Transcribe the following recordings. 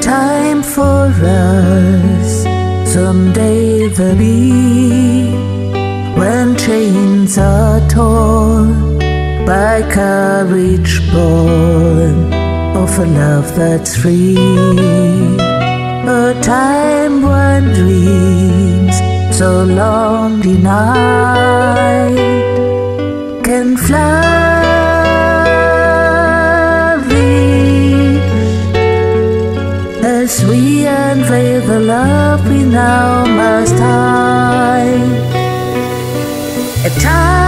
time for us someday there'll be when chains are torn by courage born of a love that's free. A time when dreams so long denied as we unveil the love we now must hide. A time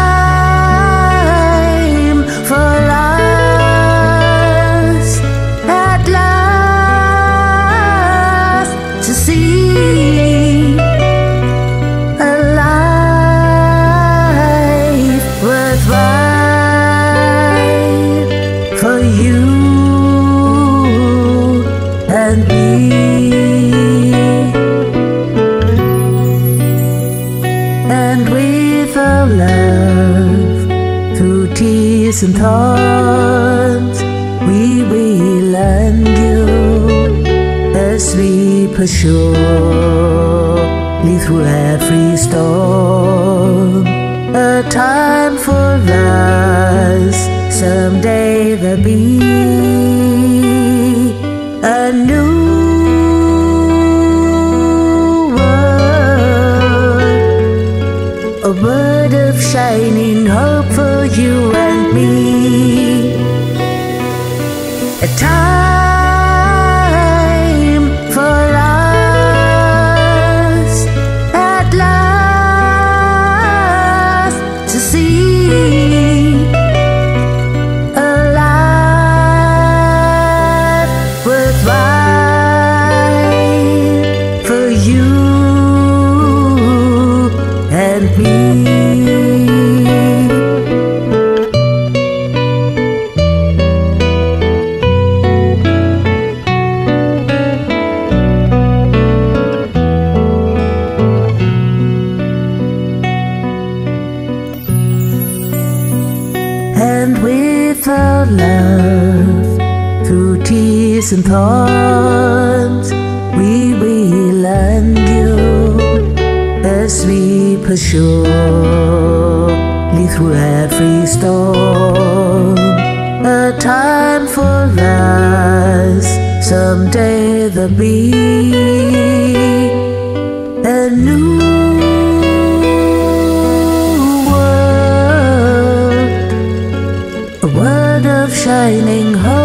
and thorns, we will end you as we pursue through every storm. A time for us, someday there'll be A time our love through tears and thorns we will end you as we pursue through every storm. A time for us someday there'll be a new shining you